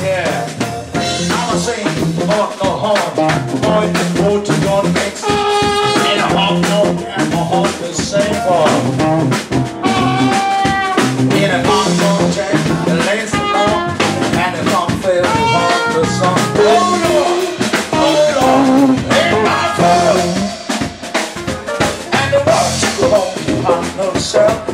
Yeah. I'ma on the horn. Boy, the boat is gonna In a hot dog and my heart is same for. In a hot dog check, the lace along. And if I'm feeling hot, the sun. Oh Lord, oh in my world. And the watch go home, I'm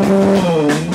Música hum.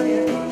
Yeah.